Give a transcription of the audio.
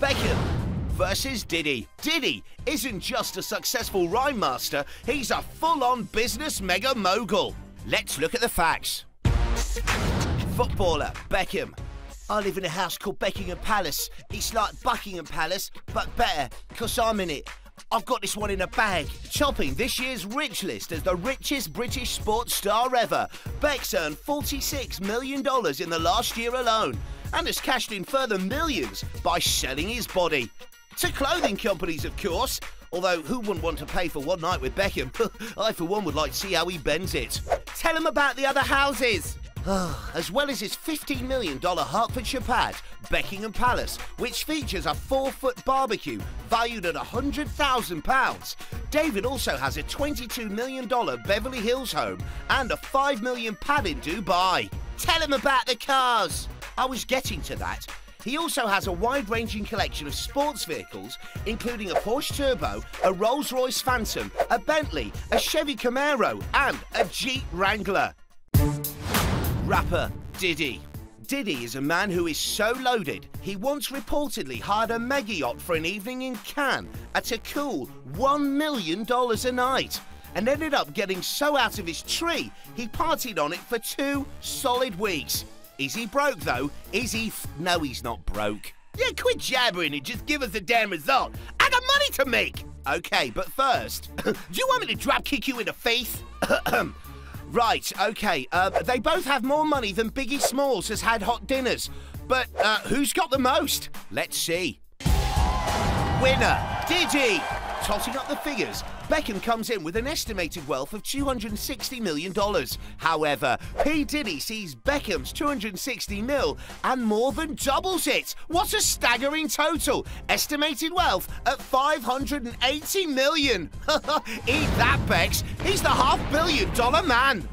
Beckham versus Diddy. Diddy isn't just a successful rhyme master, he's a full-on business mega mogul. Let's look at the facts. Footballer Beckham. I live in a house called Beckingham Palace. It's like Buckingham Palace, but better, because I'm in it. I've got this one in a bag. Topping this year's Rich List as the richest British sports star ever, Beck's earned $46 million in the last year alone and has cashed in further millions by selling his body. To clothing companies, of course. Although, who wouldn't want to pay for one night with Beckham? I, for one, would like to see how he bends it. Tell him about the other houses. as well as his $15 million Hertfordshire pad, Beckingham Palace, which features a four foot barbecue valued at £100,000. David also has a $22 million Beverly Hills home and a 5 million pad in Dubai. Tell him about the cars. I was getting to that. He also has a wide ranging collection of sports vehicles, including a Porsche Turbo, a Rolls Royce Phantom, a Bentley, a Chevy Camaro, and a Jeep Wrangler. Rapper Diddy. Diddy is a man who is so loaded, he once reportedly hired a mega yacht for an evening in Cannes at a cool $1 million a night and ended up getting so out of his tree, he partied on it for two solid weeks. Is he broke though? Is he? no, he's not broke. Yeah, quit jabbering and just give us the damn result. I got money to make. Okay, but first, do you want me to drop kick you in the face? right, okay. Uh, they both have more money than Biggie Smalls has had hot dinners. But uh, who's got the most? Let's see. Winner, Diddy! Totting up the figures, Beckham comes in with an estimated wealth of $260 million. However, P. Diddy sees Beckham's 260 mil and more than doubles it. What a staggering total! Estimated wealth at 580 million. Eat that, Becks. He's the half billion dollar man.